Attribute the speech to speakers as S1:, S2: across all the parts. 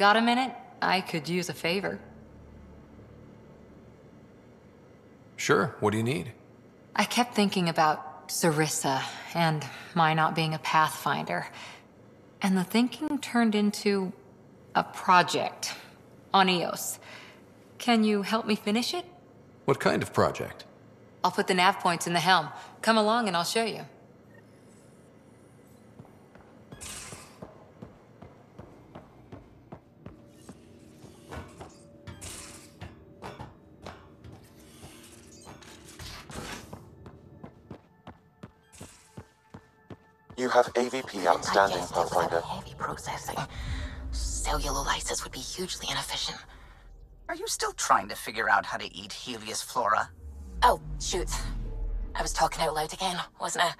S1: Got a minute? I could use a favor.
S2: Sure, what do you need?
S1: I kept thinking about Sarissa and my not being a Pathfinder. And the thinking turned into a project on Eos. Can you help me finish it?
S2: What kind of project?
S1: I'll put the nav points in the helm. Come along and I'll show you.
S3: You have AVP outstanding, Pathfinder.
S4: Heavy processing. Cellular lysis would be hugely inefficient.
S5: Are you still trying to figure out how to eat Heleus flora?
S4: Oh, shoot. I was talking out loud again, wasn't I?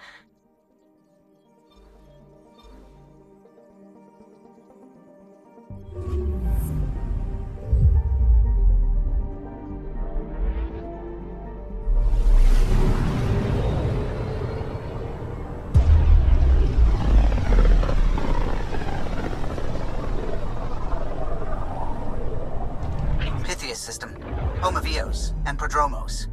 S5: Eos and Prodromos.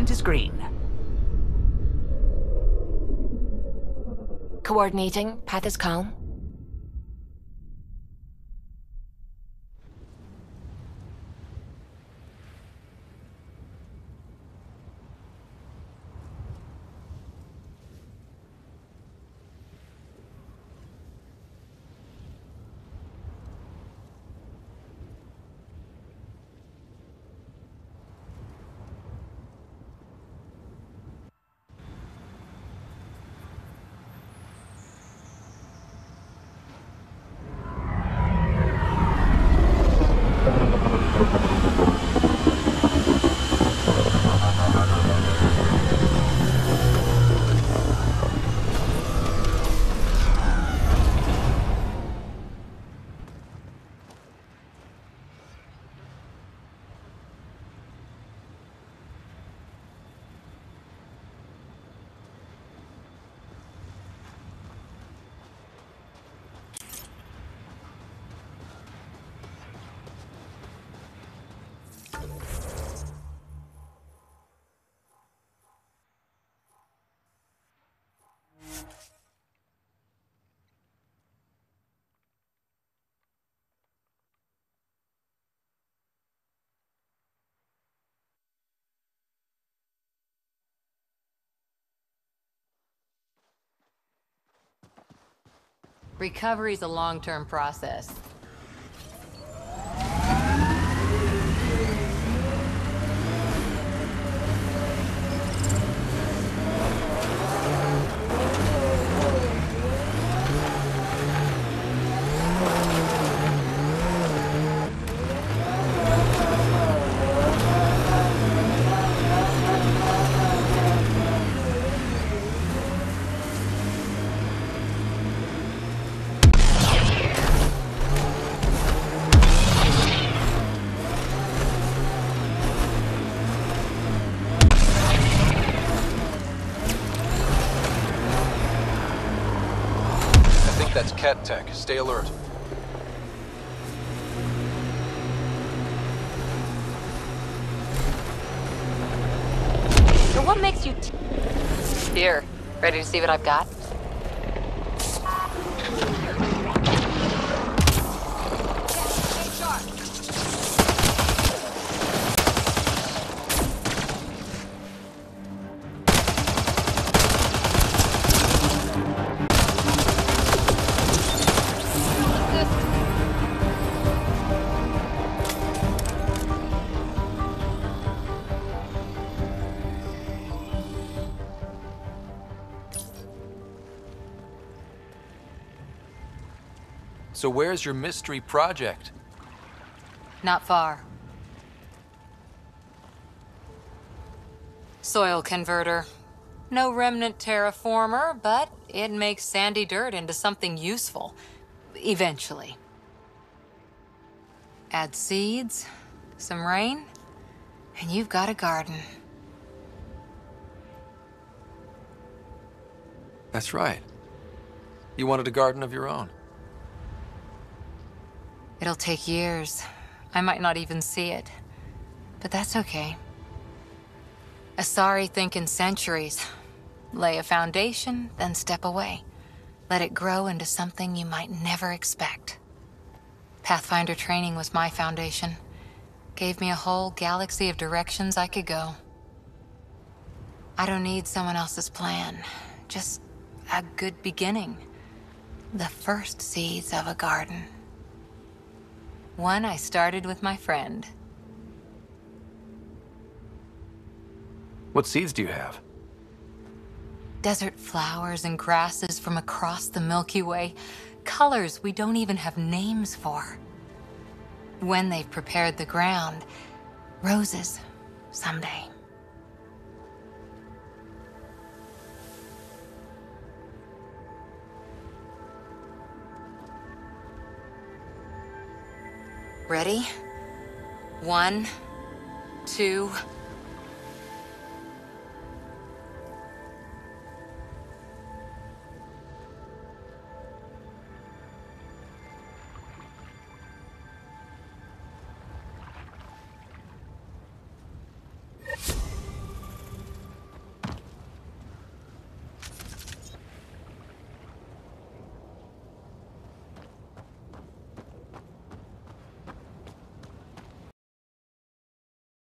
S6: Descent is green.
S4: Coordinating. Path is calm.
S1: Recovery's a long-term process.
S2: That's Kett Tech. Stay alert.
S1: So what makes you Here, ready to see what I've got?
S2: So where's your mystery project?
S1: Not far. Soil converter. No remnant terraformer, but it makes sandy dirt into something useful. Eventually. Add seeds, some rain, and you've got a garden.
S2: That's right. You wanted a garden of your own.
S1: It'll take years. I might not even see it. But that's okay. Asari think in centuries. Lay a foundation, then step away. Let it grow into something you might never expect. Pathfinder training was my foundation. Gave me a whole galaxy of directions I could go. I don't need someone else's plan. Just a good beginning. The first seeds of a garden. One I started with my friend.
S2: What seeds do you have?
S1: Desert flowers and grasses from across the Milky Way. Colors we don't even have names for. When they've prepared the ground, roses someday. Ready? One, two,